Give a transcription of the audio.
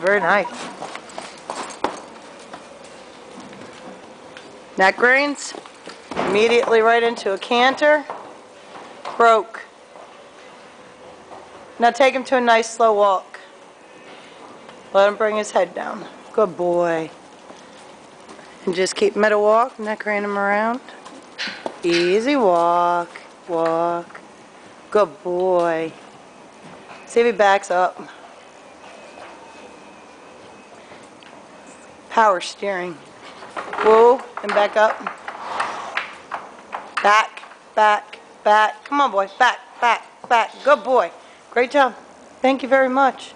Very nice. Neck reins. Immediately right into a canter. Broke. Now take him to a nice slow walk. Let him bring his head down. Good boy. And just keep him at a walk, neck rein him around. Easy walk, walk. Good boy. See if he backs up. Power steering. Whoa, and back up. Back, back, back. Come on, boy. Back, back, back. Good boy. Great job. Thank you very much.